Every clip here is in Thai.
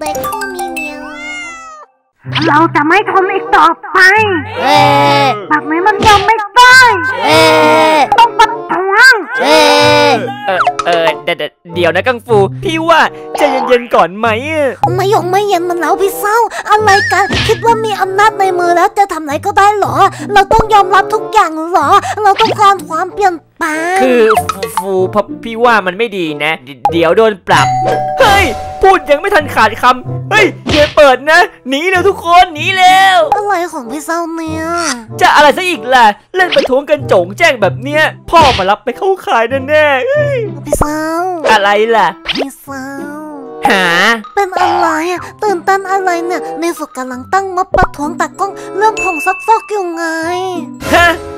เด็กผู้มีเมียเราจะไม่ทนอีกต่อไปเอ๊ะแบบนี้มันยอมไม่ได้เอ๊ต้องประท้วงเอ๊เออเออเดี๋ยวเดี๋ยวเดี๋ยวนะกังฟู พี่ว่าใจเย็นๆก่อนไหมไม่ยงไม่เย็นมันแล้วพี่เศร้า อะไรกัน คิดว่ามีอำนาจในมือแล้วจะทำอะไหนก็ได้หรอ เราต้องยอมรับทุกอย่างหรอ เราต้องการความเปลี่ยนแปลงคือ ฟูฟูเพราะพี่ว่ามันไม่ดีนะเดเดี๋ยวโดนปรับ เฮ้ย พูดยังไม่ทันขาดคำเฮ้ยอย่าเปิดนะ หนีเร็วทุกคนหนีเร็ว อะไรของพี่เศร้าเนี่ย จะอะไรซะอีกล่ะ เล่นประท้วงกันโจงแจ้งแบบเนี้ย พ่อมารับไปเข้าขายแน่ๆเอ้ยพี่เศร้าอะไรล่ะ พี่เศร้าหา เป็นอะไรอะตื่นเต้นอะไรเนี่ยในสุดกำลังตั้งม็อบประท้วงตากล้องเรื่องผงซักฟอกอยู่ไง ฮะอะอ้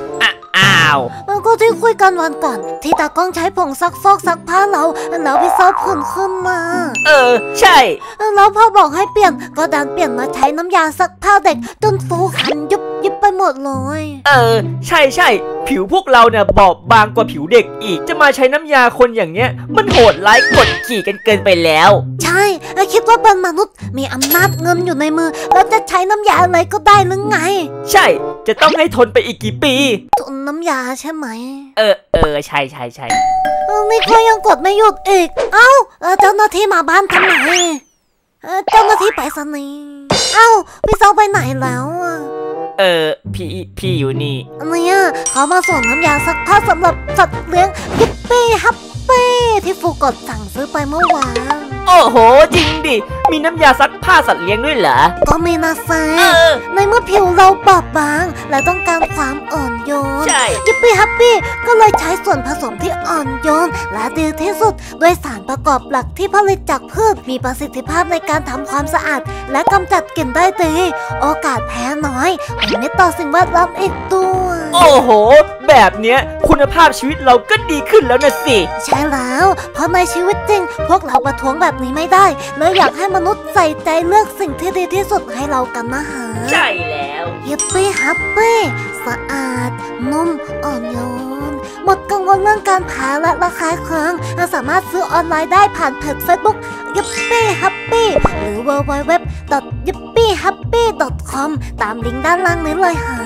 าวแล้วก็ที่คุยกันวันก่อน ที่ตากล้องใช้ผงซักฟอกซักผ้าเราแล้วพี่เศร้าผลขึ้นมา เออ ใช่ แล้วพอบอกให้เปลี่ยนก็ดันเปลี่ยนมาใช้น้ำยาซักผ้าเด็กจนฟูขันยุบยิบไปหมดเลย เออ ใช่ใช่ผิวพวกเราเนี่ยบอบบางกว่าผิวเด็กอีก จะมาใช้น้ำยาคนอย่างเงี้ย มันโหดร้ายกดขี่กันเกินไปแล้ว ใช่แล้วคิดว่าเป็นมนุษย์มีอำนาจเงินอยู่ในมือ แล้วจะใช้น้ำยาอะไรก็ได้หรือไง ใช่ จะต้องให้ทนไปอีกกี่ปีท นน้ำยาใช่ไหม เออ เออ ใช่ใช่ใช่เออนี่ก็ยังกดไม่หยุดอีก เอ้าเออเจ้าหน้าที่มาบ้านทำไมเออเจ้าหน้าที่ไปสนีย์เอ้าพี่เซาไปไหนแล้วอะเออ พี่ พี่อยู่นี่ เนี่ยเขามาส่งน้ำยาซักผ้าสำหรับสัตว์เลี้ยงยิปปี้ฮัปปี้ที่ฟูกดสั่งซื้อไปเมื่อวาน โอ้โห จริงดิ มีน้ำยาซักผ้าสัตว์เลี้ยงด้วยเหรอ ก็ไม่น่าแซเออในเมื่อผิวเราบอบบาง และต้องการความอ่อนโยนใช่ยิปปี้ฮัปปี้ก็เลยใช้ส่วนผสมที่อ่อนโยน และดีที่สุดด้วยสารประกอบหลักที่ผลิตจากพืชมีประสิทธิภาพในการทำความสะอาด และกำจัดกลิ่นได้ดีโอกาสแพ้น้อยเป็นมิตรต่อสิ่งแวดล้อมอีกด้วย โอ้โห แบบเนี้ยคุณภาพชีวิตเราก็ดีขึ้นแล้วนะสิ ใช่แล้ว เพราะในชีวิตจริง พวกเราประท้วงแบบนี้ไม่ได้เลยอยากให้มนุษย์ใส่ใจเลือกสิ่งที่ดีที่สุดให้เรากันนะฮะใช่แล้วยิปปี้ฮัปปี้สะอาด นุ่มอ่อนโยน หมดกังวลเรื่องการแพ้และระคายเคืองและสามารถซื้อออนไลน์ได้ผ่านเพจ Facebook ยิปปี้ฮัปปี้หรือ www.yippiehappy.com ตามลิงก์ด้านล่างนี้เลยฮะ